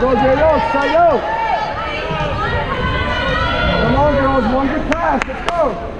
Go, side out. Come on, girls, one good pass, let's go.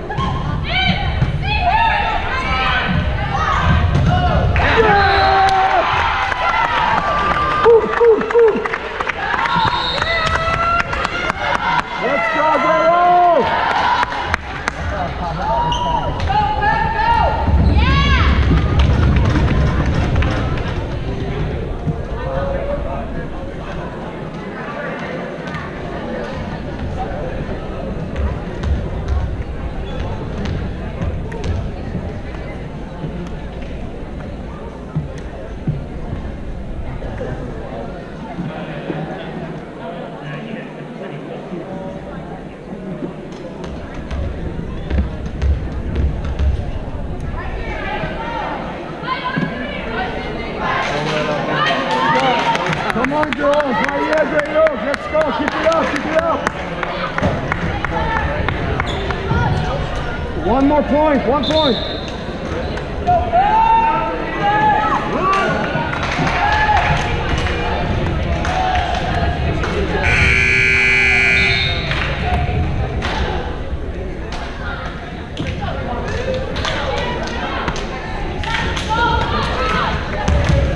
More point, one point.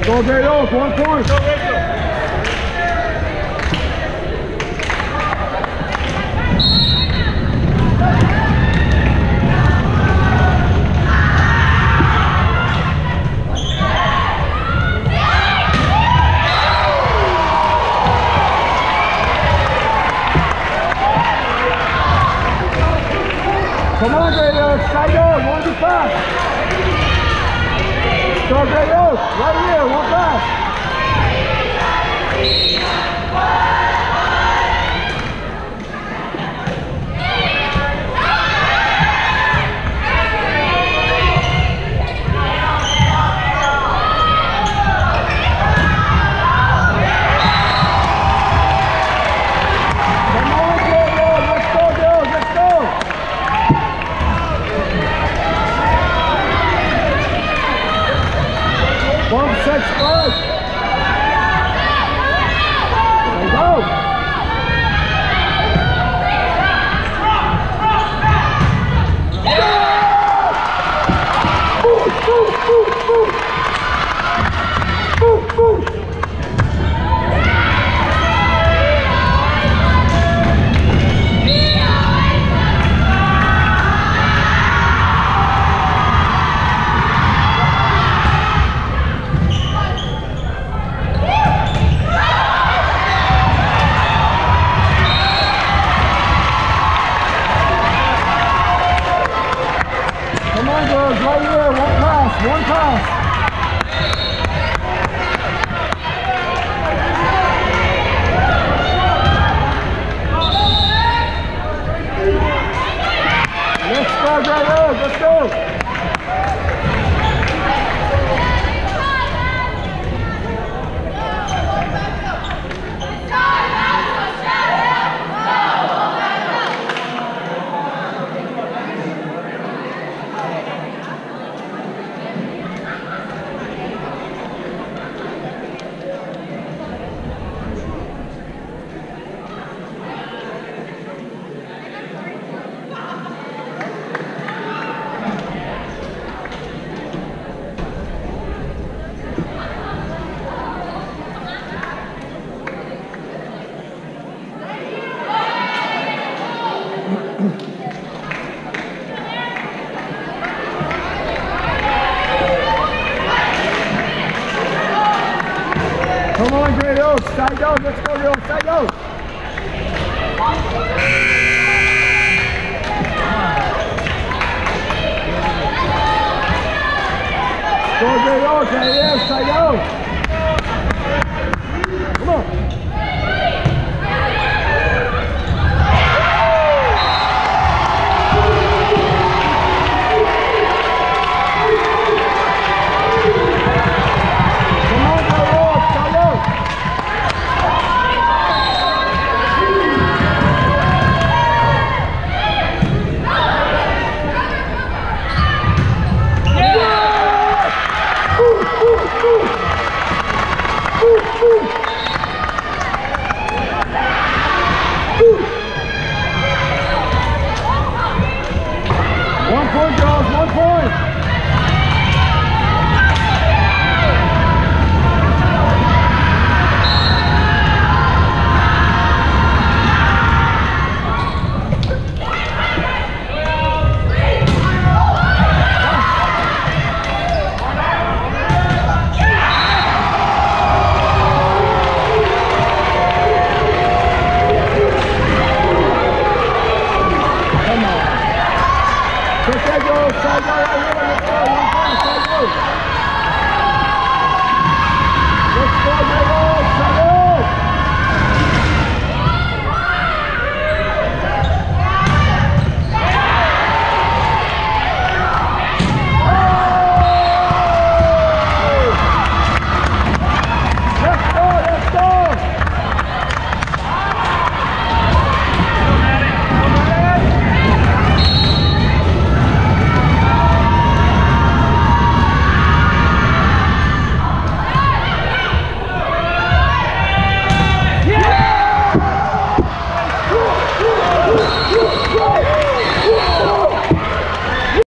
Go, Oak, one point. Come on, Oak, side out, one good pass. Go, Great Oak, right here, one pass. Girls, right here. One pass, one pass. Let's go, Great Oak, let's go. Come on, Great Oak, side out, let's go, girls, side out. Go, Great Oak, right here, side out. Sayo, Sayo, Sayo, Sayo, Sayo.